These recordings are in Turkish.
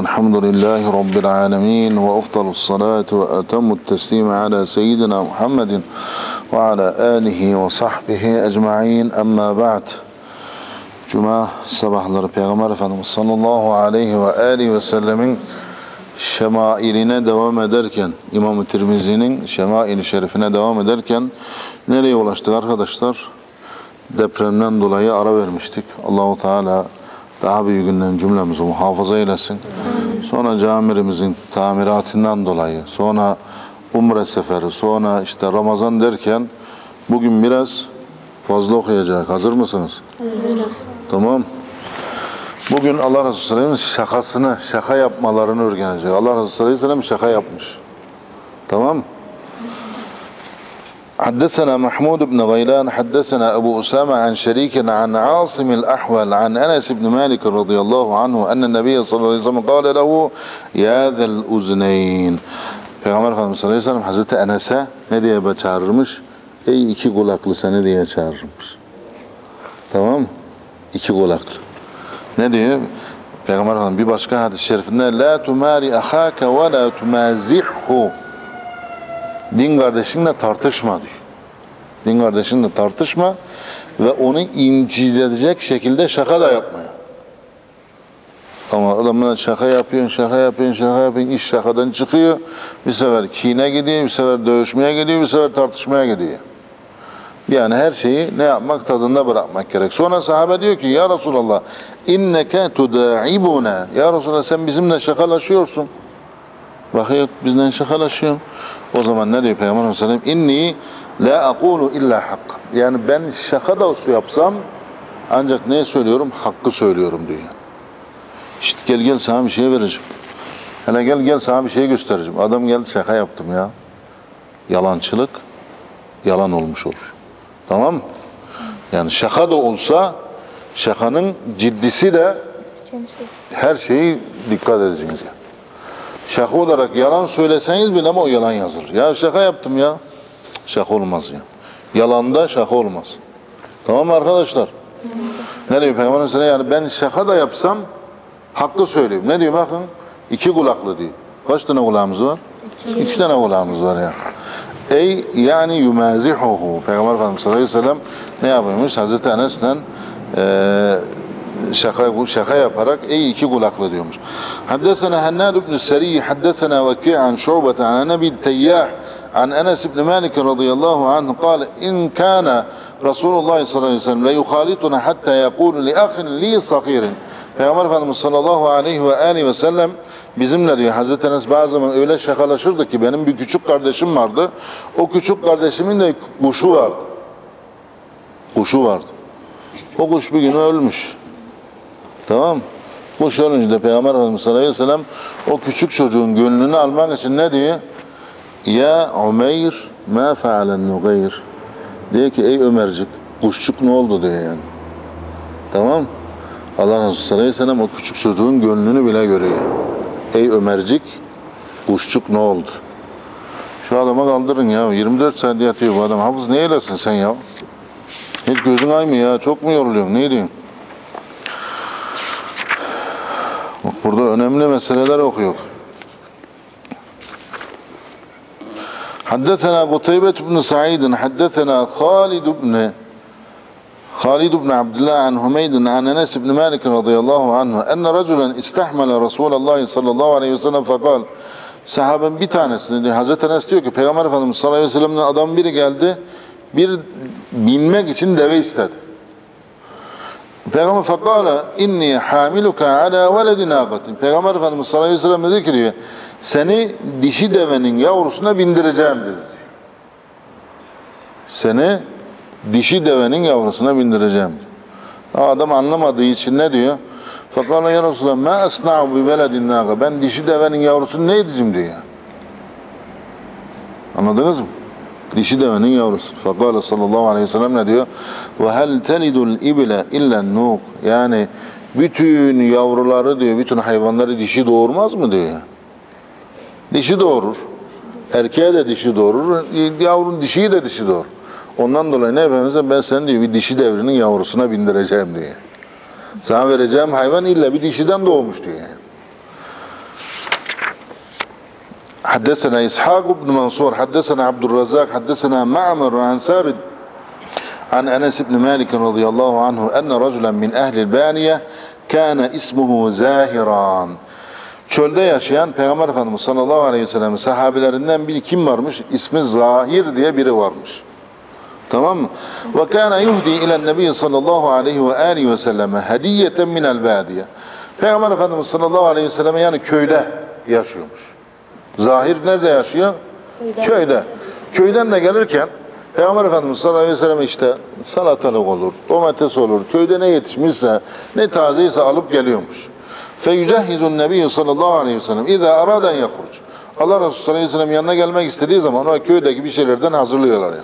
الحمد لله رب العالمين وأفضل الصلاة وأتم التسليم على سيدنا محمد وعلى آله وصحبه أجمعين. أما بعد جمع صباح الربيع غمر صلى الله عليه وآله وسلم شمائلنا دوام دركن إمام الترمذي شمائل شرفنا دوام دركن نري ولاشتغل خدشتر depremden dolayı ara vermiştik. Allahu Teala daha büyük günden cümlemizi muhafaza eylesin. Sonra camirimizin tamiratından dolayı, sonra umre seferi, sonra işte Ramazan derken bugün biraz fazla okuyacak. Hazır mısınız? Hazırız. Tamam. Bugün Allah Resulü Sallallahu şakasını, şaka yapmalarını öğrenecek. Allah Resulü Sallallahu şaka yapmış. Tamam. حدثنا محمود بن غيلان حدثنا أبو أسامة عن شريك عن عاصم الأحول عن أنس بن مالك رضي الله عنه أن النبي صلى الله عليه وسلم قال له يا ذا الأذنين. في عمر صلى الله عليه وسلم حضرت أنسة ندي أبا çağırırmış أي iki kulaklı seni diye çağırırmış tamam iki kulaklı ne diyor Peygamber Efendimiz bir başka hadis-i şerifinde la tumari ahaka ve la tumazihu Din kardeşinle tartışma diyor. Din kardeşinle tartışma ve onu incitecek şekilde şaka da yapmaya. Ama adamla şaka yapıyorsun, şaka yapıyorsun, şaka yapıyorsun, iş şakadan çıkıyor. Bir sefer kine gidiyor, bir sefer dövüşmeye gidiyor, bir sefer tartışmaya gidiyor. Yani her şeyi ne yapmak tadında bırakmak gerek. Sonra sahabe diyor ki ya Resulallah inneke tudaibuna. Ya Resulallah sen bizimle şakalaşıyorsun. Bakıyor bizden şakalaşıyorsun. O zaman ne diyor Peygamber Aleyhisselam? İnni la aqulu illa hak. Yani ben şaka da olsa yapsam ancak ne söylüyorum? Hakkı söylüyorum diyor. İşte gel gel sana bir şey vereceğim. Hele gel gel sana bir şey göstereceğim. Adam geldi şaka yaptım ya. Yalancılık yalan olmuş olur. Tamam mı? Yani şaka da olsa şakanın ciddisi de her şeyi dikkat edeceksiniz yani. Şaka olarak yalan söyleseniz bile ama o yalan yazılır. Ya şaka yaptım ya. Şaka olmaz ya. Yalanda şaka olmaz. Tamam mı arkadaşlar? Ne diyor Peygamber Aleyhisselam? Yani ben şaka da yapsam haklı söyleyeyim. Ne diyor bakın? İki kulaklı diyor. Kaç tane kulağımız var? İki, İki tane kulağımız var ya. Ey yani yumazihuhu. Peygamber Efendimiz sallallahu aleyhi ve sellem ne yapıyormuş? Hazreti Enes'le eee şaka bu şaka yaparak ey iki kulaklı diyormuş. Haddesena Hennad ibn Seri, haddesena Vaki' an Şu'bete an Nebi Teyyah an Enes ibn Malik radıyallahu anh قال إن كان رسول الله sallallahu aleyhi ve sellem la yukhalituna hatta yaqulu li akhin li sagirin. Peygamber Efendimiz sallallahu aleyhi ve aleyhi ve sellem bizimle diyor Hazreti Enes bazı zaman öyle şakalaşırdı ki benim bir küçük kardeşim vardı. O küçük kardeşimin de kuşu vardı. Kuşu vardı. O kuş bir gün ölmüş. Tamam Kuş ölünce de Peygamber Efendimiz sallallahu aleyhi o küçük çocuğun gönlünü almak için ne diyor? Ya Umeyr ma fealen nugayr. Diyor ki ey Ömercik kuşçuk ne oldu diyor yani. Tamam Allah Resulü sallallahu aleyhi ve o küçük çocuğun gönlünü bile görüyor. Ey Ömercik kuşçuk ne oldu? Şu adama kaldırın ya 24 saat yatıyor bu adam. Hafız ne eylesin sen ya? Hiç gözün ay mı ya? Çok mu yoruluyorsun? Ne diyorsun? Bak burada önemli meseleler okuyor. حدثنا قتيبة بن سعيد حدثنا خالد بن خالد بن عبد الله عن حميد عن انس بن مالك رضي الله عنه ان رجلا استحمل رسول الله صلى الله عليه وسلم فقال Sahaben bir tanesini diyor. Hazreti Enes diyor ki Peygamber Efendimiz sallallahu aleyhi ve sellem'den adam biri geldi. Bir binmek için deve istedi. Peygamber fekala inni hamiluka ala veledi naqatin. Peygamber Efendimiz sallallahu aleyhi ve sellem dedi ki diyor, seni dişi devenin yavrusuna bindireceğim dedi. Seni dişi devenin yavrusuna bindireceğim. Adam anlamadığı için ne diyor? Fekala ya Resulallah ma esna'u bi veledin naqa. Ben dişi devenin yavrusunu ne edeceğim diyor. Anladınız mı? Dişi devenin yavrusu. Fekala sallallahu aleyhi ve sellem ne diyor? Ve hel telidul ibile illen nuh. Yani bütün yavruları diyor, bütün hayvanları dişi doğurmaz mı diyor. Dişi doğurur. Erkeğe de dişi doğurur. Yavrun dişiyi de dişi doğurur. Ondan dolayı ne Efendimiz'e ben seni diyor bir dişi devrinin yavrusuna bindireceğim diyor. Sana vereceğim hayvan illa bir dişiden doğmuş diyor. حدثنا إسحاق بن منصور حدثنا عبد الرزاق حدثنا معمر عن ثابت عن أنس بن مالك رضي الله عنه أن رجلا من أهل البانية كان اسمه زاهران Çölde yaşayan Peygamber Efendimiz sallallahu aleyhi ve sellem sahabelerinden biri kim varmış? İsmi Zahir diye biri varmış. Tamam mı? Ve kana yuhdi ile nebi sallallahu aleyhi ve aleyhi ve selleme hediyeten minel badiye. Peygamber Efendimiz sallallahu aleyhi ve selleme yani köyde yaşıyormuş. Zahir nerede yaşıyor? Köyden. Köyde. Köyden de gelirken Peygamber Efendimiz sallallahu aleyhi ve sellem işte salatalık olur, domates olur, köyde ne yetişmişse, ne tazeyse alıp geliyormuş. Feyücehizun nebiyyü sallallahu aleyhi ve sellem İzâ araden yakurucu. Allah Resulü sallallahu aleyhi ve sellem yanına gelmek istediği zaman o köydeki bir şeylerden hazırlıyorlar yani.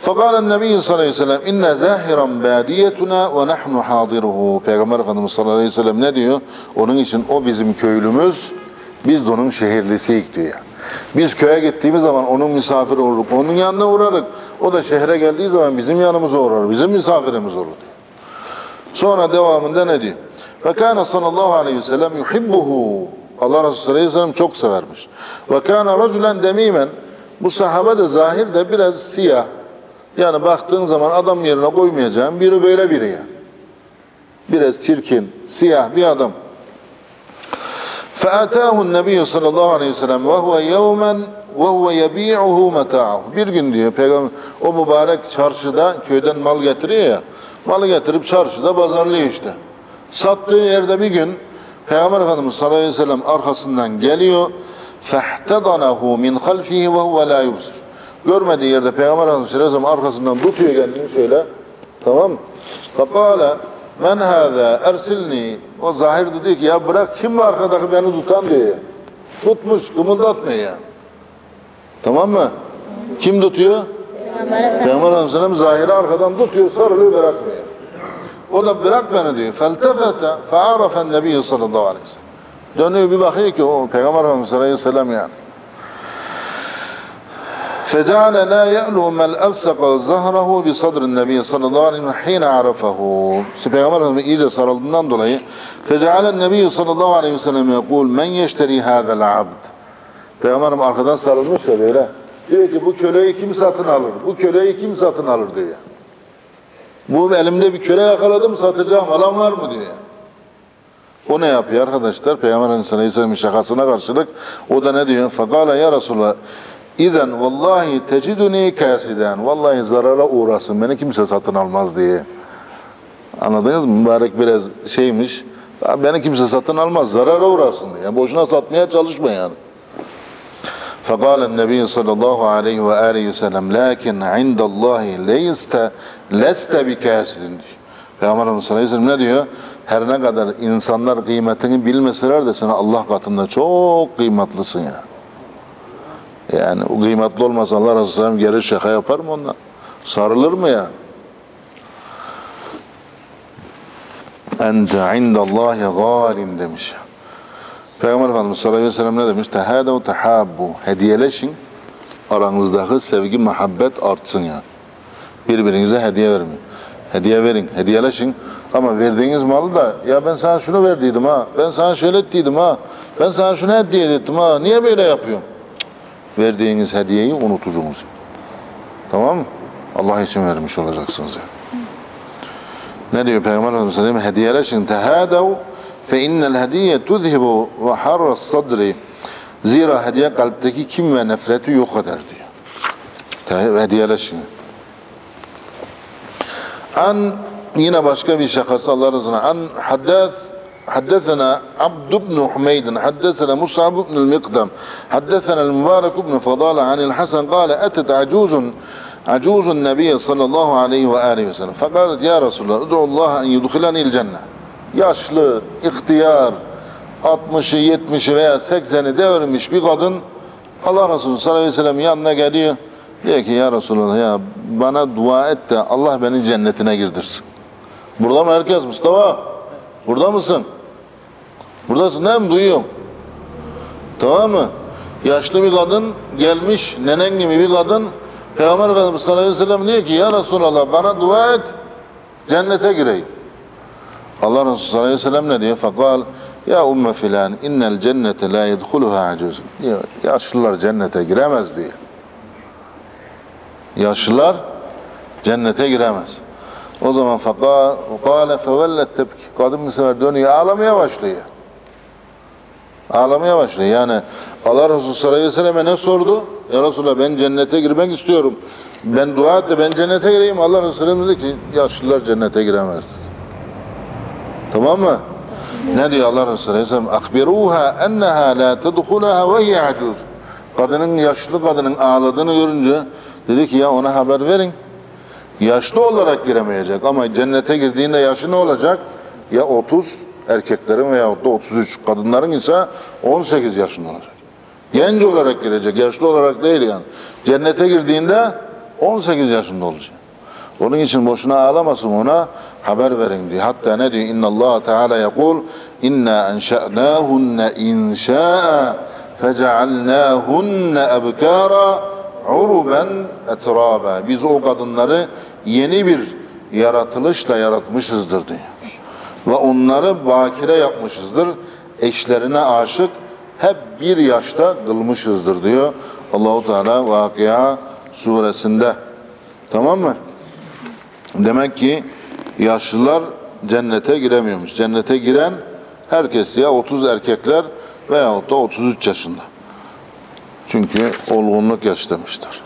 Fakalen Nebi sallallahu aleyhi ve sellem inne zahiran badiyetuna ve nahnu hadiruhu. Peygamber Efendimiz sallallahu aleyhi ve sellem ne diyor? Onun için o bizim köylümüz, biz de onun şehirlisiyik diyor. Biz köye gittiğimiz zaman onun misafiri oluruk, onun yanına uğrarık. O da şehre geldiği zaman bizim yanımıza uğrar, bizim misafirimiz olur diyor. Sonra devamında ne diyor? Ve kana sallallahu aleyhi ve sellem yuhibbuhu. Allah Resulü sallallahu çok severmiş. Ve kana raculen. Bu sahabe de zahir de biraz siyah. Yani baktığın zaman adam yerine koymayacağım biri böyle biri yani. Biraz çirkin, siyah bir adam. فَاَتَاهُ النَّبِيُّ sallallahu aleyhi ve sellem وَهُوَ يَوْمًا وَهُوَ يَبِيعُهُ مَتَاعُهُ Bir gün diyor peygamber o mübarek çarşıda köyden mal getiriyor ya malı getirip çarşıda pazarlıyor işte. Sattığı yerde bir gün Peygamber Efendimiz sallallahu aleyhi ve sellem arkasından geliyor فَاحْتَضَنَهُ مِنْ خَلْفِهِ وَهُوَ لَا يُبْصِرُ Görmediği yerde Peygamber Efendimiz sallallahu aleyhi ve sellem arkasından tutuyor kendini şöyle tamam mı? فَقَالَ Men hâzâ ersilni. o zahir de diyor ki ya bırak kim var arkadaki beni tutan diyor. Tutmuş kımıldatmıyor ya. Tamam mı? Kim tutuyor? Peygamber Aleyhisselam zahiri arkadan tutuyor sarılıyor bırakmıyor. O da bırak beni diyor. Feltefete fe'arafen nebiyyü sallallahu aleyhi ve sellem. Dönüyor bir bakıyor ki o Peygamber aleyhisselam yani. فجعل لا يألو من ألصق ظهره بصدر النبي صلى الله عليه وسلم حين عرفه Peygamber Efendimiz iyice sarıldığından dolayı فجعل النبي صلى الله عليه وسلم يقول من يشتري هذا العبد Peygamberim arkadan sarılmış ya böyle. Diyor ki bu köleyi kim satın alır? Bu köleyi kim satın alır diyor. Bu elimde bir köle yakaladım satacağım alan var mı diyor. O ne yapıyor arkadaşlar? Peygamber Aleyhisselam'ın şakasına karşılık o da ne diyor? Fakala ya Resulallah İzen vallahi teciduni kasiden. Vallahi zarara uğrasın. Beni kimse satın almaz diye. Anladınız mı? Mübarek biraz şeymiş. Beni kimse satın almaz. Zarara uğrasın diye. Boşuna satmaya çalışma yani. فقال النبي صلى الله عليه وآله وسلم لكن عند الله ليست لست بكاسد Peygamber Efendimiz sallallahu aleyhi ve sellem ne diyor? Her ne kadar insanlar kıymetini bilmeseler de sana Allah katında çok kıymetlisin ya. Yani o kıymetli olmasa Allah Resulü sallallahu geri şaka yapar mı ondan? Sarılır mı ya? Ente indallahi galim demiş. Peygamber Efendimiz sallallahu aleyhi ve sellem ne demiş? Tehâdev tehabbu. Hediyeleşin. Aranızdaki sevgi, muhabbet artsın yani. Birbirinize hediye verin. Hediye verin, hediyeleşin. Ama verdiğiniz malı da ya ben sana şunu verdiydim ha, ben sana şöyle ettiydim ha, ben sana şunu hediye ettim ha, niye böyle yapıyorsun? Verdiğiniz hediyeyi unutucunuz. Tamam mı? Allah için vermiş olacaksınız yani. Ne diyor Peygamber Efendimiz sallallahu aleyhi ve sellem? Hediyeleşin tehâdev fe innel hediye tuzhibu ve harras sadri. Zira hediye kalpteki kim ve nefreti yok eder diyor. Hediyeleşin. An yine başka bir şakası Allah razına. An haddath حدثنا عبد بن حميد حدثنا مصعب بن المقدم حدثنا المبارك بن فضالة عن الحسن قال أتت عجوز عجوز النبي صلى الله عليه وآله وسلم فقالت يا رسول الله ادعو الله أن يدخلني الجنة yaşlı, ihtiyar, 60'ı, 70'i veya 80'i devirmiş bir kadın Allah Resulü sallallahu aleyhi ve sellem yanına geliyor. Diyor ki ya Resulallah ya bana dua et de Allah beni cennetine girdirsin. Burada mı herkes Mustafa? Burada mısın? Buradasın değil mi? Duyuyorum. Tamam mı? Yaşlı bir kadın gelmiş, nenen gibi bir kadın Peygamber Efendimiz sallallahu aleyhi ve sellem diyor ki ya Resulallah bana dua et cennete gireyim. Allah Resulü sallallahu aleyhi ve sellem ne diyor? Fakal Ya umme filan innel cennete la yedhuluha acuz. Diyor, yaşlılar cennete giremez diyor. Yaşlılar cennete giremez. O zaman faka kâle fevellet tebki. Kadın bu sefer dönüyor ağlamaya başlıyor. Ağlamaya başlıyor. Yani Allah Resulü sallallahu aleyhi ne sordu? Ya Resulallah ben cennete girmek istiyorum. Ben dua et de ben cennete gireyim. Allah Resulü dedi ki yaşlılar cennete giremez. Tamam mı? Ne diyor Allah Resulü Aleyhisselam? Akbiruha enneha la tedhulaha ve hiye. Kadının, yaşlı kadının ağladığını görünce dedi ki ya ona haber verin. Yaşlı olarak giremeyecek ama cennete girdiğinde yaşı ne olacak? Ya 30 erkeklerin veya da 33 kadınların ise 18 yaşında olacak. Genç olarak girecek, yaşlı olarak değil yani. Cennete girdiğinde 18 yaşında olacak. Onun için boşuna ağlamasın ona haber verin diyor. Hatta ne diyor? İnna Allah Teala yekul inna enşa'nahunne inşa'a fecealnahunne ebkara uruben etraba. Biz o kadınları yeni bir yaratılışla yaratmışızdır diyor. Ve onları bakire yapmışızdır. Eşlerine aşık hep bir yaşta kılmışızdır diyor. Allahu Teala Vakıa suresinde. Tamam mı? Demek ki yaşlılar cennete giremiyormuş. Cennete giren herkes ya 30 erkekler veyahut da 33 yaşında. Çünkü olgunluk yaş demişler.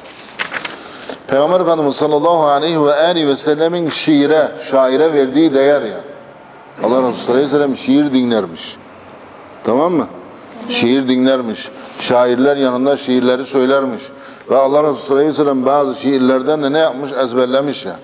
Peygamber Efendimiz sallallahu aleyhi ve aleyhi ve sellemin şiire, şaire verdiği değer ya. Allah Resulü sallallahu aleyhi ve sellem şiir dinlermiş. Tamam mı? Şiir dinlermiş. Şairler yanında şiirleri söylermiş. Ve Allah Resulü sallallahu aleyhi ve sellem bazı şiirlerden de ne yapmış? Ezberlemiş ya.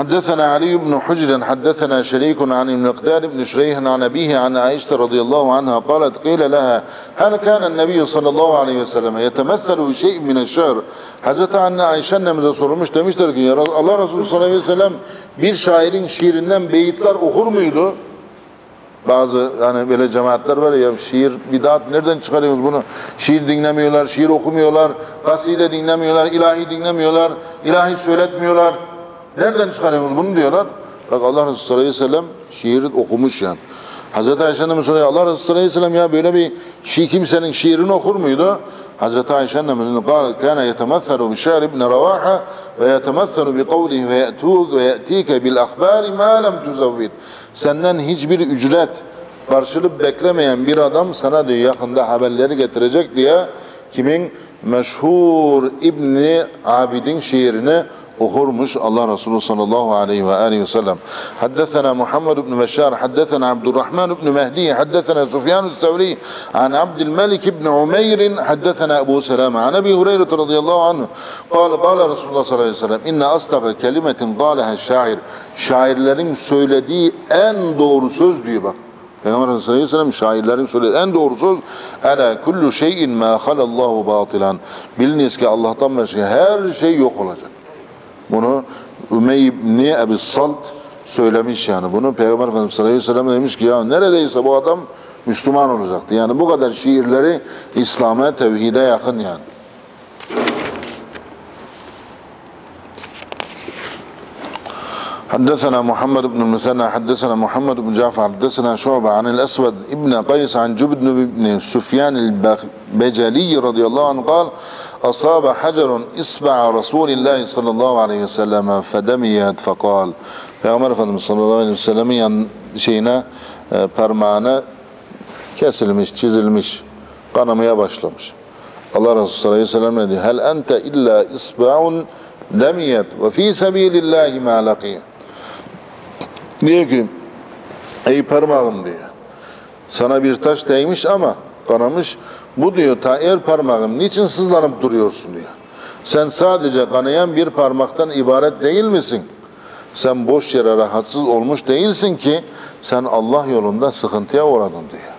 حدثنا علي بن حجر حدثنا شريك عن المقدار بن شريح عن أبيه عن عائشة رضي الله عنها قالت قيل لها هل كان النبي صلى الله عليه وسلم يتمثل بشيء من الشعر Hazreti Anne Ayşe annemize sorulmuş demişler ki ya Allah Resulü sallallahu aleyhi ve sellem bir şairin şiirinden beyitler okur muydu? Bazı hani böyle cemaatler var ya şiir bidat nereden çıkarıyoruz bunu? Şiir dinlemiyorlar, şiir okumuyorlar, kaside dinlemiyorlar, ilahi dinlemiyorlar, ilahi söyletmiyorlar. Nereden çıkarıyoruz bunu diyorlar. Bak Allah Resulü sallallahu aleyhi ve sellem şiir okumuş yani. Hazreti Ayşe annemiz soruyor Allah Resulü sallallahu aleyhi ve sellem ya böyle bir şi kimsenin şiirini okur muydu? Hazreti Ayşe annemiz kana yetemessalu bi şi'r ibn Ravaha ve yetemessalu bi kavlihi ve ye'tuk ve ye'tike. Senden hiçbir ücret karşılık beklemeyen bir adam sana diyor yakında haberleri getirecek diye kimin meşhur İbni Abidin şiirini okurmuş Allah Resulü sallallahu aleyhi ve aleyhi ve sellem. Haddesena Muhammed ibn Beşşar, haddesena Abdurrahman ibn Mehdi, haddesena Sufyan Sevri, an Abdülmelik ibn Umeyr, haddesena Ebu Selama, an Ebi Hureyre radıyallahu anhu. Kale, kale Resulullah sallallahu aleyhi ve sellem, inne asdaka kelimetin kâleha şair. Şairlerin söylediği en doğru söz diyor bak. Peygamber sallallahu aleyhi ve sellem şairlerin söylediği en doğru söz Ela kullu şeyin ma halallahu batilan. Biliniz ki Allah'tan başka her şey yok olacak. Bunu Ümey ibn Ebi Salt söylemiş yani. Bunu Peygamber Efendimiz sallallahu aleyhi ve sellem demiş ki ya neredeyse bu adam Müslüman olacaktı. Yani bu kadar şiirleri İslam'a, tevhide yakın yani. حدثنا محمد بن المثنى حدثنا محمد بن جعفر حدثنا شعبة عن الأسود ابن قيس عن جبن بن سفيان البجلي رضي الله عنه قال أصاب حجر إصبع رسول الله صلى الله عليه وسلم فدميت فقال Peygamber Efendimiz sallallahu aleyhi ve sellem'in yan şeyine e, parmağına kesilmiş, çizilmiş, kanamaya başlamış. Allah Resulü sallallahu aleyhi ve sellem dedi, Hel ente illa isba'un demiyet ve fi sebilillahi ma laqiye. Diyor ki, ey parmağım diyor, sana bir taş değmiş ama kanamış, bu diyor ta el parmağım niçin sızlanıp duruyorsun diyor. Sen sadece kanayan bir parmaktan ibaret değil misin? Sen boş yere rahatsız olmuş değilsin ki sen Allah yolunda sıkıntıya uğradın diyor.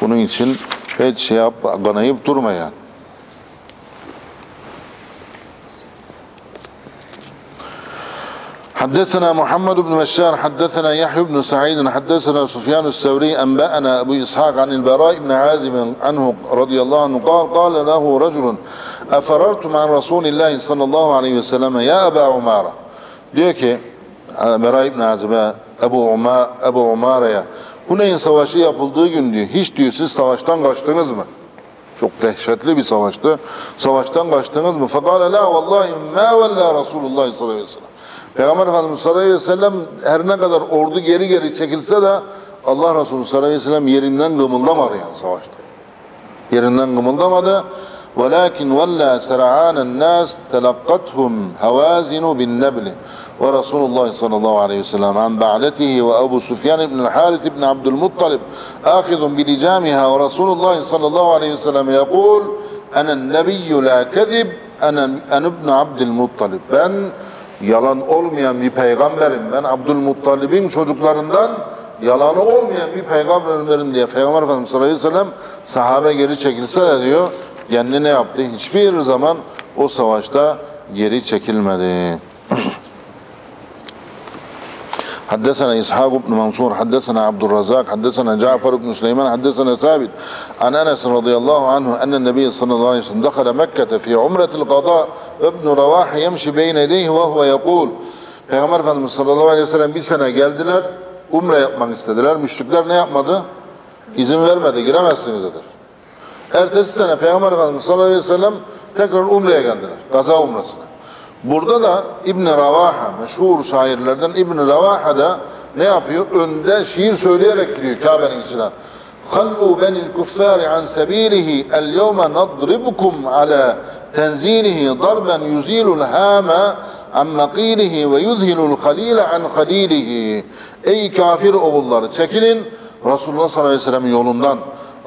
Bunun için hiç şey yap, kanayıp durma yani. حدثنا محمد بن بشار حدثنا يحيى بن سعيد حدثنا سفيان الثوري أنبأنا أبو إسحاق عن البراء بن عازب عنه رضي الله عنه قال قال له رجل أفررتم عن رسول الله صلى الله عليه وسلم يا أبا عمارة diyor ki Beray İbn Azib'e Ebu, Umar, Ebu Umare'ye Huneyn Savaşı yapıldığı gün diyor. Hiç diyor siz savaştan kaçtınız mı? Çok dehşetli bir savaştı. Savaştan kaçtınız mı? Fekale la vallahi ma vella Resulullah sallallahu aleyhi ve sellem. Peygamber Efendimiz sallallahu aleyhi ve sellem her ne kadar ordu geri geri çekilse de Allah Resulü sallallahu aleyhi ve sellem yerinden kımıldamadı yani savaşta. Yerinden kımıldamadı. ولكن ولى سرعان الناس تلقتهم هوازن بالنبل ورسول الله صلى الله عليه وسلم عن بعلته وأبو سفيان بن الحارث بن عبد المطلب آخذ بلجامها ورسول الله صلى الله عليه وسلم يقول أنا النبي لا كذب أنا, أنا ابن عبد المطلب ben yalan olmayan bir peygamberim ben Abdülmuttalib'in çocuklarından yalanı olmayan bir peygamberim diye Peygamber Efendimiz sallallahu aleyhi ve sellem sahabe geri çekilse de diyor kendini ne yaptı? Hiçbir zaman o savaşta geri çekilmedi. حدثنا إسحاق بن منصور حدثنا عبد الرزاق حدثنا جعفر بن سليمان حدثنا ثابت عن أنس رضي الله عنه أن النبي صلى الله عليه وسلم دخل مكة في عمرة القضاء وابن رواح يمشي بين يديه وهو يقول Peygamber Efendimiz sallallahu aleyhi ve sellem bir sene geldiler, umre yapmak istediler. Müşrikler ne yapmadı? İzin vermedi, giremezsiniz dediler. Ertesi sene Peygamber Efendimiz sallallahu aleyhi ve sellem tekrar umreye geldiler. Gaza umresine. Burada da İbn Ravaha, meşhur şairlerden İbn Ravaha da ne yapıyor? Önde şiir söyleyerek gidiyor Kabe'nin içine. خلوا بني الكفار عن سبيله اليوم نضربكم على تنزيله ضربا يزيل الهام عن مقيله ويذهل الخليل عن خليله Ey kafir oğulları çekilin Resulullah sallallahu aleyhi ve sellem yolundan.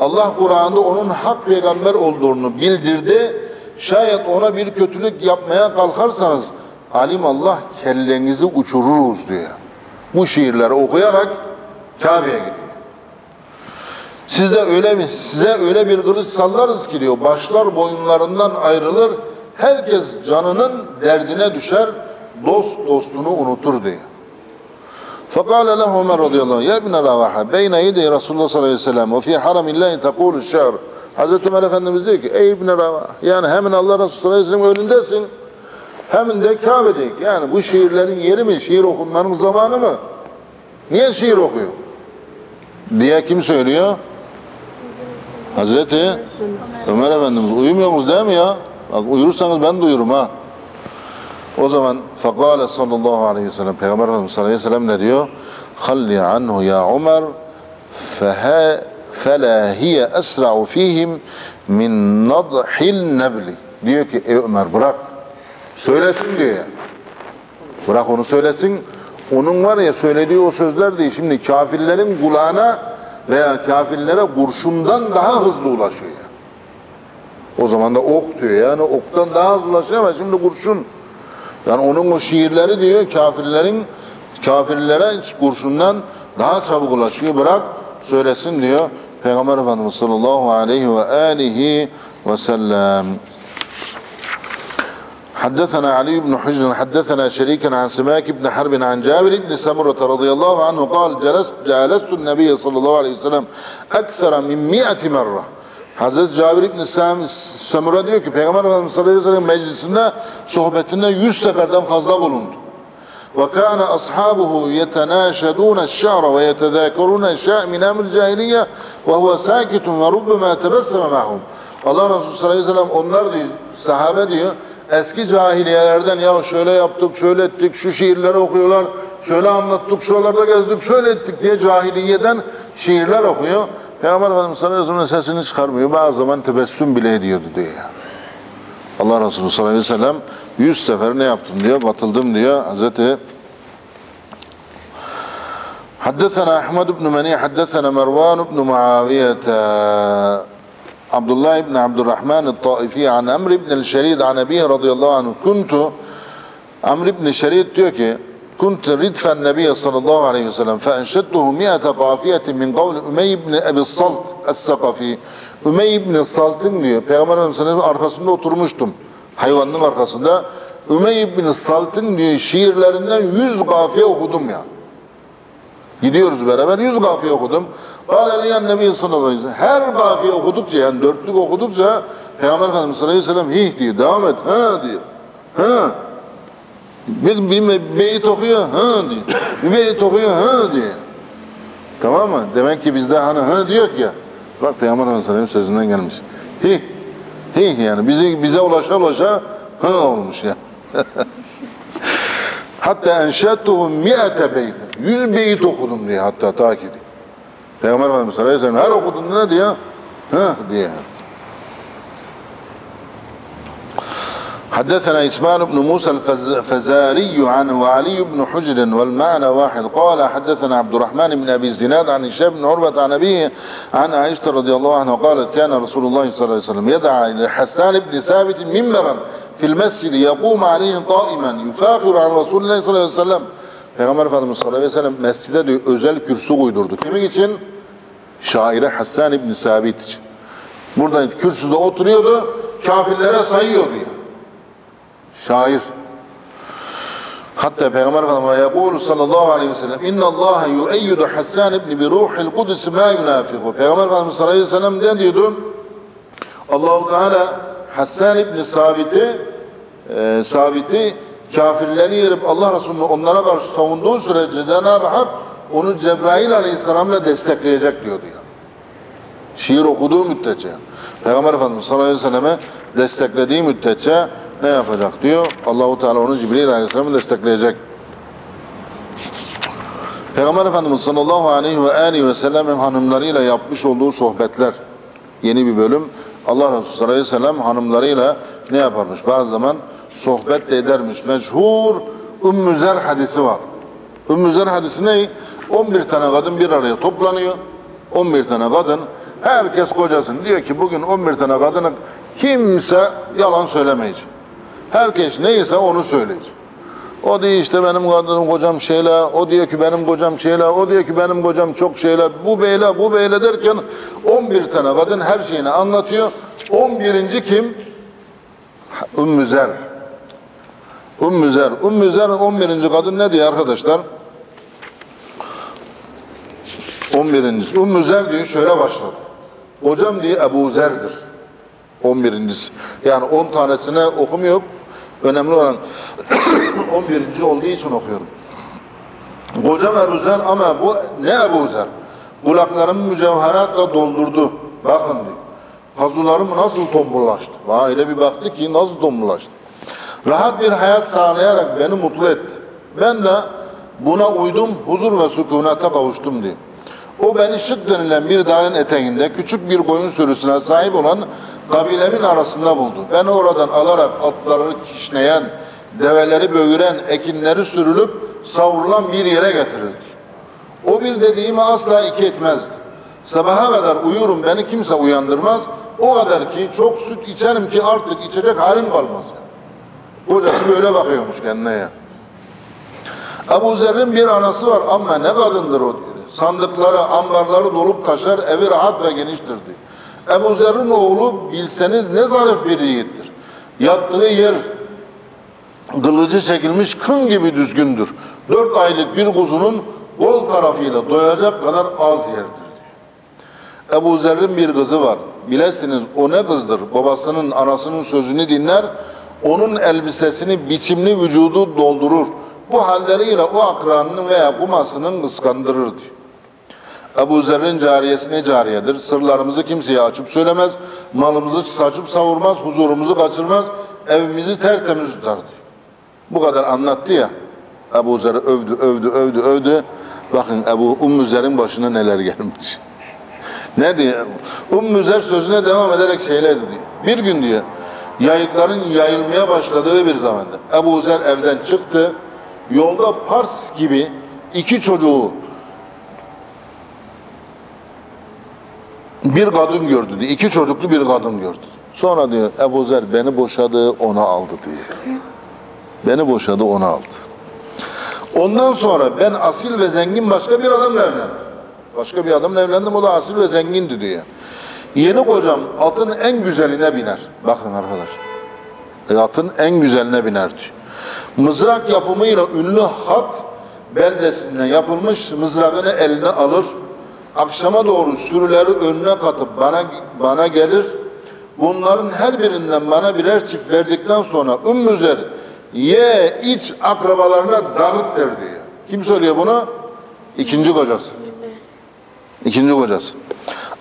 Allah Kur'an'da onun hak peygamber olduğunu bildirdi. Şayet ona bir kötülük yapmaya kalkarsanız alim Allah kellenizi uçururuz diyor. Bu şiirleri okuyarak Kabe'ye gidiyor. Sizde öyle mi? Size öyle bir kılıç sallarız ki diyor. Başlar boyunlarından ayrılır. Herkes canının derdine düşer. Dost dostunu unutur diyor. فقال له عمر رضي الله عنه يا ابن رواحة بين يدي رسول الله صلى الله عليه وسلم وفي حرم الله تقول الشعر Hazreti Ömer Efendimiz diyor ki ey İbn Ravaha yani hemen Allah Resulü sallallahu aleyhi ve sellem önündesin hemen de Kabe'deyiz. Yani bu şiirlerin yeri mi? Şiir okunmanın zamanı mı? Niye şiir okuyor? Diye kim söylüyor? Hazreti Ömer Efendimiz uyumuyorsunuz değil mi ya? Bak uyursanız ben de uyurum ha. O zaman fakale sallallahu aleyhi ve sellem Peygamber Efendimiz sallallahu aleyhi ve sellem ne diyor? Halli anhu ya Ömer fehe fela hiye esra'u fihim min nadhil nebli. Diyor ki ey Ömer bırak. Söylesin diyor. Yani. Bırak onu söylesin. Onun var ya söylediği o sözler değil. Şimdi kafirlerin kulağına veya kafirlere kurşundan daha hızlı ulaşıyor. Ya. O zaman da ok diyor. Yani oktan daha hızlı ulaşıyor ama şimdi kurşun. Yani onun o şiirleri diyor kafirlerin kafirlere kurşundan daha çabuk ulaşıyor. Bırak söylesin diyor. Peygamber Efendimiz sallallahu aleyhi ve alihi ve sellem. حدثنا علي بن حجر حدثنا شريكا عن سماك بن حرب عن جابر بن سمرة رضي الله عنه قال جلست, جالست النبي صلى الله عليه وسلم أكثر من مئة مرة Hazreti Cabir İbni Samura diyor ki Peygamber Efendimiz sallallahu aleyhi ve sellem meclisinde sohbetinde yüz seferden fazla bulundu. وكان أصحابه يتناشدون الشعر ويتذاكرون الشاء من أمر الجاهلية وهو ساكت وربما تبسم معهم Allah Resulü sallallahu aleyhi ve sellem onlar diyor, sahabe diyor, eski cahiliyelerden ya şöyle yaptık, şöyle ettik, şu şiirleri okuyorlar, şöyle anlattık, şuralarda gezdik, şöyle ettik diye cahiliyeden şiirler okuyor. Peygamber Efendimiz sallallahu aleyhi ve sellem sesini çıkarmıyor. Bazı zaman tebessüm bile ediyordu diyor. Allah Resulü sallallahu aleyhi ve sellem yüz sefer ne yaptım diyor, katıldım diyor. Hazreti حدثنا أحمد بن مني حدثنا مروان بن معاوية عبد الله بن عبد الرحمن الطائفي عن عمرو بن الشريد عن أبيه رضي الله عنه كنت عمرو بن الشريد diyor ki كنت ردف النبي صلى الله عليه وسلم فأنشدته مئة قافية من قول أمي بن أبي الصلت الثقفي Ümey İbni Salt'ın diyor, Peygamber Efendimiz'in arkasında oturmuştum. Hayvanın arkasında. Ümey İbni Salt'ın diyor şiirlerinden yüz kafiye okudum ya. Gidiyoruz beraber yüz kafiye okudum. Kâleliyen Nebi sallallahu aleyhi ve sellem. Her kafiye okudukça yani dörtlük okudukça Peygamber Efendimiz sallallahu aleyhi ve sellem hih diyor, devam et, ha diyor. Ha. Bir, bir beyit okuyor, ha diyor. Bir beyit okuyor, ha diyor. Tamam mı? Demek ki bizde hani hı diyor ya. Bak Peygamber Efendimiz'in sözünden gelmiş. Hi. Hi yani bizi, bize ulaşa ulaşa hı olmuş ya. hatta enşettuhu mi'ete beytin. Yüz beyit okudum diye hatta takip sallallahu aleyhi ve sellem her okuduğunda ne diyor? Hı diye. حدثنا إسماعيل بن موسى الفزاري عنه وعلي بن حجر والمعنى واحد قال حدثنا عبد الرحمن بن أبي الزناد عن هشام بن عروة عن أبيه عن عائشة رضي الله عنها قالت كان رسول الله صلى الله عليه وسلم يدعى إلى حسان بن ثابت منبرا في المسجد يقوم عليه قائما يفاخر عن رسول الله صلى الله عليه وسلم Peygamber Efendimiz sallallahu aleyhi ve sellem mescide diyor özel kürsü uydurdu. Kimin için? Şaire Hasan İbni Sabit için. Burada kürsüde oturuyordu, kafirlere sayıyordu. Şair. Hatta Peygamber Efendimiz yakulu sallallahu aleyhi ve sellem inna Allah yu'eyyidu Hasan ibn bi ruhil kudüs ma yunafiku. Peygamber Efendimiz sallallahu aleyhi ve sellem ne diyordu? Allahu Teala Hasan ibn Sabit'i e, Sabit'i kafirleri yerip Allah Resulü'nü onlara karşı savunduğu sürece Cenab-ı Hak onu Cebrail Aleyhisselam'la destekleyecek diyordu ya. Şiir okuduğu müddetçe. Peygamber Efendimiz sallallahu aleyhi ve selleme desteklediği müddetçe ne yapacak diyor. Allahu Teala onu Cibril Aleyhisselam'ı destekleyecek. Peygamber Efendimiz sallallahu aleyhi ve aleyhi ve sellemin hanımlarıyla yapmış olduğu sohbetler yeni bir bölüm. Allah Resulü sallallahu aleyhi ve sellem hanımlarıyla ne yaparmış? Bazı zaman sohbet de edermiş. Meşhur Ümmü Zer hadisi var. Ümmü Zer hadisi ne? 11 tane kadın bir araya toplanıyor. 11 tane kadın herkes kocasın diyor ki bugün 11 tane kadını kimse yalan söylemeyecek. Herkes neyse onu söyleyecek. O diyor işte benim kadınım kocam şeyle, o diyor ki benim kocam şeyle, o diyor ki benim kocam çok şeyle, bu beyle, bu beyle derken 11 tane kadın her şeyini anlatıyor. 11. kim? Ümmü Zer. Ümmü Zer. Ümmü Zer 11. kadın ne diyor arkadaşlar? 11. Ümmü Zer diyor şöyle başladı. Hocam diye Ebu Zer'dir. 11. Yani 10 tanesine okum yok. Önemli olan 11. olduğu için okuyorum. Kocam Ebu Zer ama bu ne Ebu Zer? Kulaklarımı mücevheratla doldurdu. Bakın diyor. Pazularım nasıl tombullaştı. Bana öyle bir baktı ki nasıl tombullaştı. Rahat bir hayat sağlayarak beni mutlu etti. Ben de buna uydum, huzur ve sükunete kavuştum diyor. O beni şık denilen bir dağın eteğinde küçük bir koyun sürüsüne sahip olan kabilemin arasında buldu. Ben oradan alarak atları kişneyen, develeri böğüren, ekinleri sürülüp savrulan bir yere getirirdik. O bir dediğimi asla iki etmezdi. Sabaha kadar uyurum beni kimse uyandırmaz. O kadar ki çok süt içerim ki artık içecek halim kalmaz. Kocası böyle bakıyormuş kendine ya. Ebu Zer'in bir anası var ama ne kadındır o diyor. Sandıkları, ambarları dolup taşar, evi rahat ve geniştir diyor. Ebu Zer'in oğlu bilseniz ne zarif bir yiğittir. Yattığı yer kılıcı çekilmiş kın gibi düzgündür. Dört aylık bir kuzunun kol tarafıyla doyacak kadar az yerdir. Ebu Zer'in bir kızı var. Bilesiniz o ne kızdır? Babasının, anasının sözünü dinler. Onun elbisesini, biçimli vücudu doldurur. Bu halleriyle o akranının veya kumasının kıskandırır diyor. Ebu Zer'in cariyesi ne cariyedir? Sırlarımızı kimseye açıp söylemez, malımızı saçıp savurmaz, huzurumuzu kaçırmaz, evimizi tertemiz tutar diyor. Bu kadar anlattı ya. Ebu Zer'i övdü, övdü, övdü, övdü. Bakın Ebu Ümmü Zer'in başına neler gelmiş. ne diyor? Ümmü Zer sözüne devam ederek şeyler diyor. Bir gün diyor, yayıkların yayılmaya başladığı bir zamanda Ebu Zer evden çıktı. Yolda Pars gibi iki çocuğu bir kadın gördü diyor. İki çocuklu bir kadın gördü. Sonra diyor Ebu Zer beni boşadı onu aldı diyor. Beni boşadı onu aldı. Ondan sonra ben asil ve zengin başka bir adamla evlendim. Başka bir adamla evlendim o da asil ve zengindi diyor. Yeni kocam atın en güzeline biner. Bakın arkadaşlar. Atın en güzeline biner diyor. Mızrak yapımıyla ünlü hat beldesinden yapılmış mızrağını eline alır. Akşama doğru sürüleri önüne katıp bana bana gelir. Bunların her birinden bana birer çift verdikten sonra Ümmü Zer ye iç akrabalarına dağıt der diyor. Kim söylüyor bunu? İkinci kocası. İkinci kocası.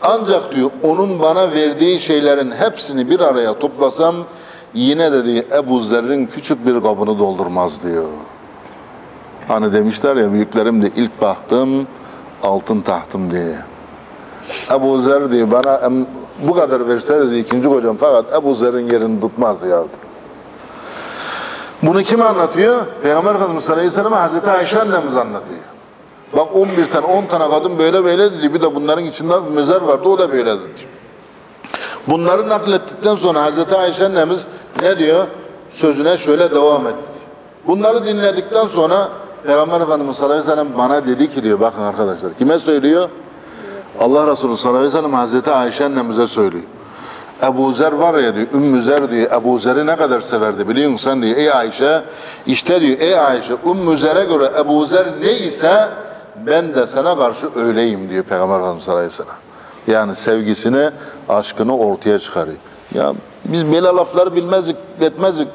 Ancak diyor onun bana verdiği şeylerin hepsini bir araya toplasam yine de diyor Ebu Zer'in küçük bir kabını doldurmaz diyor. Hani demişler ya büyüklerim de ilk baktım altın tahtım diye. Ebu Zer diyor bana bu kadar verse dedi ikinci kocam fakat Ebu Zer'in yerini tutmaz ya. Bunu kim anlatıyor? Peygamber Efendimiz sallallahu aleyhi ve sellem Hazreti Ayşe annemiz anlatıyor. Bak 11 tane 10 tane kadın böyle böyle dedi. Bir de bunların içinde bir mezar vardı o da böyle dedi. Bunları naklettikten sonra Hazreti Ayşe annemiz ne diyor? Sözüne şöyle devam etti. Bunları dinledikten sonra Peygamber Efendimiz sallallahu aleyhi ve sellem bana dedi ki diyor bakın arkadaşlar kime söylüyor? Allah Resulü sallallahu aleyhi ve sellem Hazreti Ayşe annemize söylüyor. Ebu Zer var ya diyor, Ümmü Zer diyor, Ebu Zer'i ne kadar severdi biliyor musun diyor, ey Ayşe, işte diyor, ey Ayşe, Ümmü Zer'e göre Ebu Zer ne ise ben de sana karşı öyleyim diyor Peygamber Efendimiz sallallahu aleyhi ve sellem. Yani sevgisini, aşkını ortaya çıkarıyor. Ya biz böyle lafları bilmezdik, etmezdik.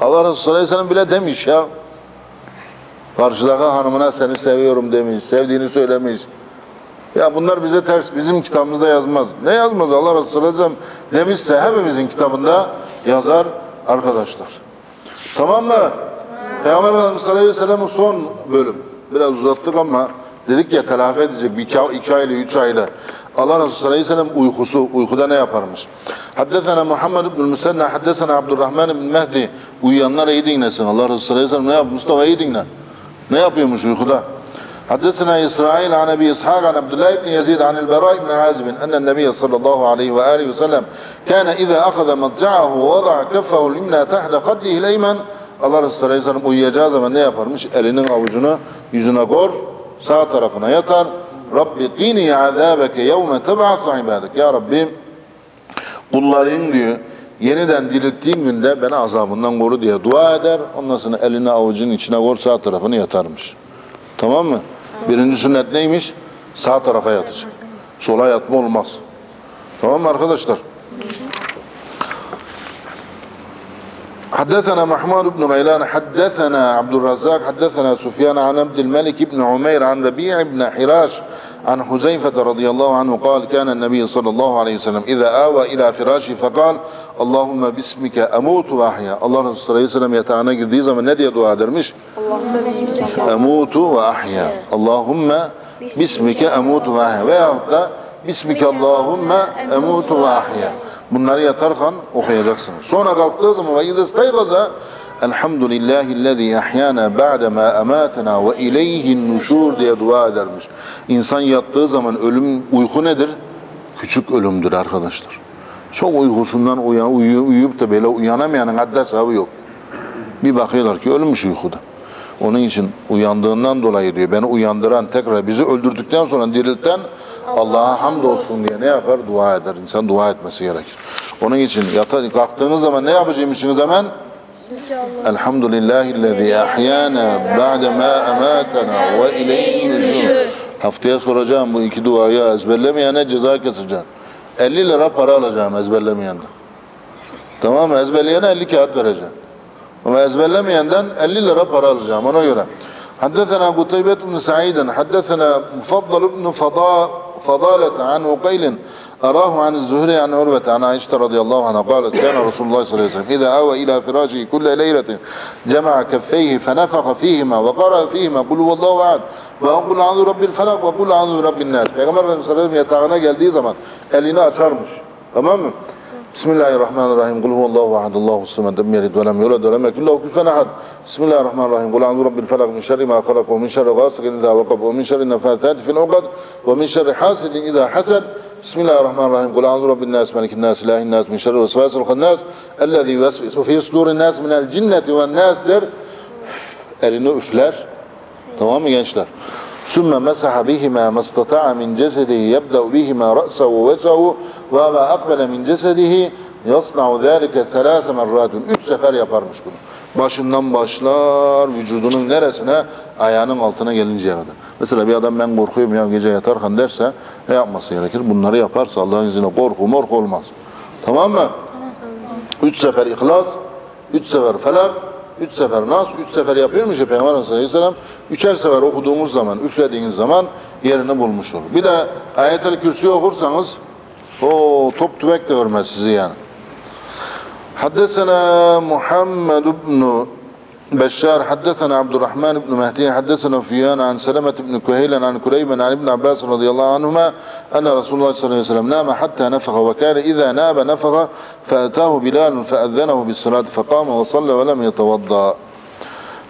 Allah Resulü sallallahu aleyhi ve sellem bile demiş ya. Karşıdaki hanımına seni seviyorum demiş, sevdiğini söylemiş. Ya bunlar bize ters, bizim kitabımızda yazmaz. Ne yazmaz Allah Resulü sallallahu aleyhi ve sellem demişse hepimizin kitabında yazar arkadaşlar. Tamam mı? Peygamber Efendimiz sallallahu aleyhi ve sellem'in son bölüm Biraz uzattık ama dedik ya telafi edecek bir iki, iki ayla, üç ayla. Allah Resulü sallallahu aleyhi ve sellem uykusu, uykuda ne yaparmış? Haddesena Muhammed ibn Müsenna, haddesena Abdurrahman ibn Mehdi. Uyuyanlar iyi dinlesin. Allah Resulü sallallahu aleyhi ve sellem ne yapıyor? Mustafa iyi dinle. Ne yapıyormuş uykuda? حدثنا إسرائيل عن أبي إسحاق عن عبد الله بن يزيد عن البراء بن عازب أن النبي صلى الله عليه وآله وسلم كان إذا أخذ مضجعه ووضع كفه اليمنى تحت خده الأيمن Allah Resulü sallallahu aleyhi ve sellem uyuyacağı zaman ne yaparmış? Elinin avucunu yüzüne kor, sağ tarafına yatar. Rabbi qini azabeke yevme teb'atu ibadik. Ya Rabbim kulların diyor yeniden dirilttiğin günde beni azabından koru diye dua eder. Ondan sonra elini avucunun içine kor sağ tarafını yatarmış. Tamam mı? Birinci sünnet neymiş? Sağ tarafa yatacak. Sola yatma olmaz. Tamam mı arkadaşlar? حدثنا محمود بن غيلان حدثنا عبد الرزاق حدثنا سفيان عن عبد الملك بن عمير عن ربيع بن حراش عن حذيفة رضي الله عنه قال كان النبي صلى الله عليه وسلم إذا آوى إلى فراشه فقال اللهم باسمك أموت وأحيا الله Resulü yatağına girdiği zaman ne diye dua edermiş? Emutu ve ahya. Allahümme bismike emutu ve ahya. Veyahut da bismike Allahümme emutu ve ahya. Bunları yatarken okuyacaksın. Sonra kalktığı zaman ve idistaygaza Elhamdülillahillezî ahyana ba'de ma ematena ve ileyhin nuşur diye dua edermiş. İnsan yattığı zaman ölüm, uyku nedir? Küçük ölümdür arkadaşlar. Çok uykusundan uyan, uyu, uyuyup da böyle uyanamayanın haddi hesabı yok. Bir bakıyorlar ki ölmüş uykuda. Onun için uyandığından dolayı diyor beni uyandıran tekrar bizi öldürdükten sonra dirilten Allah'a hamdolsun diye ne yapar? Dua eder. İnsan dua etmesi gerekir. Onun için yata, kalktığınız zaman ne yapacakmışsınız hemen? Elhamdülillahillezî ahyana ba'de ma ematena ve ileyhi nuşur. Haftaya soracağım bu iki duayı ezberlemeyene ceza keseceğim. 50 lira para alacağım ezberlemeyenden. Tamam mı? Ezberleyene 50 kağıt vereceğim. Ama ezberlemeyenden 50 lira para alacağım ona göre. حدثنا قتيبة بن سعيد حدثنا مفضل بن فضاء فضالة عن وقيل أراه عن الزهري عن عروة عن عائشة رضي الله عنها قالت كان رسول الله صلى الله عليه وسلم إذا آوى إلى فراشه كل ليلة جمع كفيه فنفخ فيهما وقرأ فيهما قل هو الله أحد وقل أعوذ برب الفلق وقل أعوذ برب الناس Peygamber Efendimiz sallallahu aleyhi ve sellem yatağına geldiği zaman elini açarmış. Tamam mı? بسم الله الرحمن الرحيم قل هو الله احد الله الصمد لم يلد ولم يولد ولم يكن له كفوا احد بسم الله الرحمن الرحيم قل اعوذ برب الفلق من شر ما خلق ومن شر غاسق اذا وقب ومن شر النفاثات في العقد ومن شر حاسد اذا حسد بسم الله الرحمن الرحيم قل اعوذ برب الناس ملك الناس اله الناس من شر الوسواس الخناس الذي يوسوس في صدور الناس من الجنه والناس در ارينو üfler. تمام يا gençler? ثم مسح بهما ما استطاع من جسده يبدأ بهما رأسه ووجهه وما أقبل من جسده يصنع ذلك ثلاث مرات üç sefer yaparmış bunu. Başından başlar vücudunun neresine ayağının altına gelinceye kadar. Mesela bir adam ben korkuyorum ya gece yatarken derse ne yapması gerekir? Bunları yaparsa Allah'ın izniyle korku morku olmaz. Tamam mı? Üç sefer ihlas, üç sefer felak, üç sefer nas, üç sefer yapıyormuş ya Peygamber Aleyhisselam. Üçer sefer okuduğumuz zaman, üflediğiniz zaman yerini bulmuş olur. Bir de ayet-el kürsü okursanız de örmez sizi yani. حدثنا محمد بن بشار حدثنا عبد الرحمن بن مهدي حدثنا فيان عن سلمة بن كهيل عن كريب عن ابن عباس رضي الله عنهما أن رسول الله صلى الله عليه وسلم نام حتى نفخ وكان إذا ناب نفخ فأتاه بلال فأذنه بالصلاة فقام وصلى ولم يتوضأ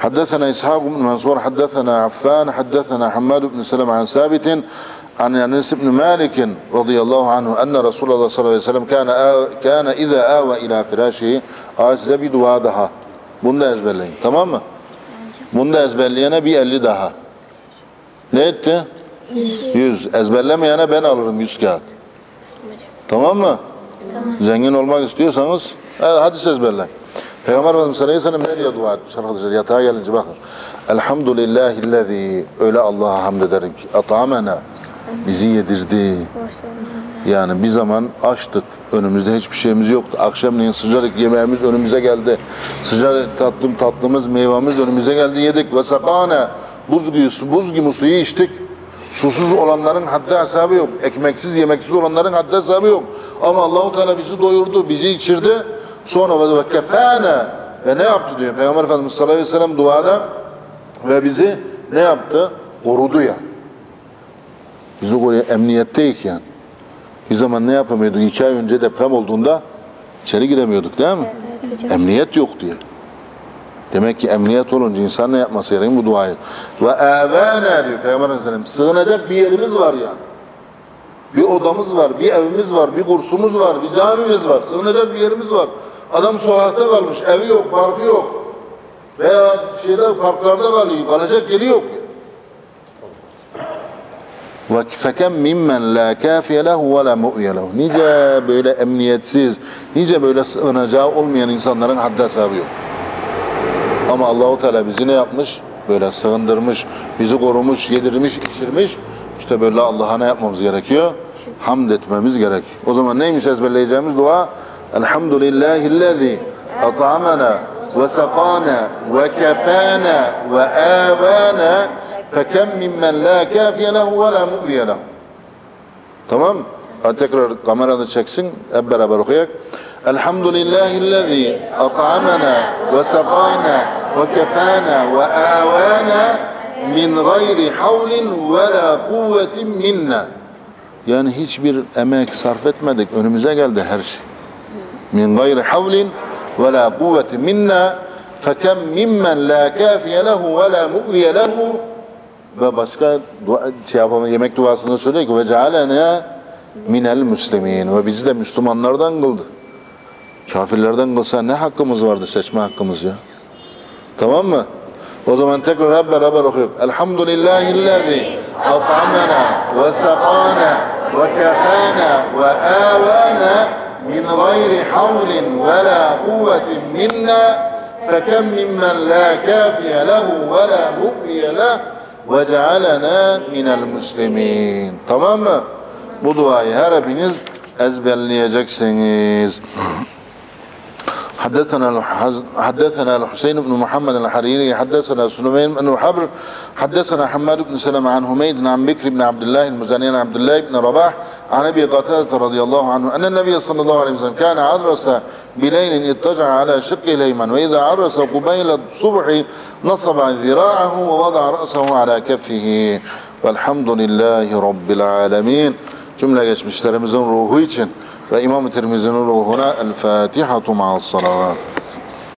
حدثنا إسحاق بن منصور حدثنا عفان حدثنا حماد بن سلمة عن ثابت عن أنس بن مالك رضي الله عنه أن رسول الله صلى الله عليه وسلم كان آو كان إذا آوى إلى فراشه أعز بدوادها Bunu da ezberleyin. Tamam mı? Bunu da ezberleyene bir 50 daha. Ne etti? 100. Ezberlemeyene ben alırım 100 kağıt. Tamam mı? Zengin olmak istiyorsanız evet, hadis ezberleyin. Peygamber Efendimiz sallallahu aleyhi ve sellem ne diye dua etmiş arkadaşlar? Yatağa gelince bakın. Elhamdülillahillezî öyle Allah'a hamd ederim ki atamena bizi yedirdi. Yani bir zaman açtık. Önümüzde hiçbir şeyimiz yoktu. Akşamleyin sıcacık yemeğimiz önümüze geldi. Sıcacık tatlım tatlımız, meyvemiz önümüze geldi yedik. Ve sakane buz gibi, buz gibi suyu içtik. Susuz olanların haddi hesabı yok. Ekmeksiz, yemeksiz olanların haddi hesabı yok. Ama Allahu Teala bizi doyurdu, bizi içirdi. Sonra ve kefane ve ne yaptı diyor Peygamber Efendimiz sallallahu aleyhi ve sellem duada ve bizi ne yaptı? Korudu ya. Bizi koruyor. Emniyetteyiz yani. Bir zaman ne yapamıyorduk? İki ay önce deprem olduğunda içeri giremiyorduk değil mi? Emniyet yok diye. Demek ki emniyet olunca insan ne yapması gerekiyor bu duayı? Ve evene diyor Peygamber Efendimiz. Sığınacak bir yerimiz var yani. Bir odamız var, bir evimiz var, bir kursumuz var, bir camimiz var. Sığınacak bir yerimiz var. Adam sokakta kalmış, evi yok, parkı yok. Veya şeyde parklarda kalıyor, kalacak yeri yok. Ve mimmen la kafiye lehu ve la mu'ye lehu. Nice böyle emniyetsiz, nice böyle sığınacağı olmayan insanların haddi hesabı yok. Ama Allahu Teala bizi ne yapmış? Böyle sığındırmış, bizi korumuş, yedirmiş, içirmiş. İşte böyle Allah'a ne yapmamız gerekiyor? Hamd etmemiz gerek. O zaman neymiş ezberleyeceğimiz dua? Elhamdülillahillezî at'amana ve sakana ve kefana ve avana fekem mimmen la kafiye lehu ve la mu'ye lehu. Tamam Hadi tekrar kamerada çeksin. Hep beraber okuyak. Elhamdülillahillezî at'amana ve sakana ve kefana ve avana min gayri havlin ve la kuvvetin minna. Yani hiçbir emek sarf etmedik. Önümüze geldi her şey. Min gayri havlin ve la kuvvetin minna. Fekem mimmen la kafiye lehu ve la mu'ye lehu. Ve başka dua, şey yapalım, yemek duasını söylüyor ki ve cealene minel müslimin ve bizi de Müslümanlardan kıldı. Kafirlerden kılsa ne hakkımız vardı seçme hakkımız ya. Tamam mı? O zaman tekrar hep beraber okuyoruz. Elhamdülillahillezî at'amana ve sakana ve kefana ve avana min gayri havlin ve la kuvvetin minna fekem mimmen la kafiye lehu ve la mu'miye cealena minel muslimin. Tamam mı? Bu duayı her hepiniz ezberleyeceksiniz. حدثنا. حدثنا الحسين بن محمد الحريري حدثنا سليمان بن حبر حدثنا حماد بن سلمة عن حميد عن بكر بن عبد الله المزني عن عبد الله بن رباح عن أبي قتادة رضي الله عنه أن النبي صلى الله عليه وسلم كان عرس بليل اضطجع على شقه الايمن وإذا عرس قبيل الصبح نصب ذراعه ووضع رأسه على كفه. والحمد لله رب العالمين. cümle geçmişlerimizin ruhu için ve İmam-ı Tirmizi'nin ruhuna El ma'as salavat.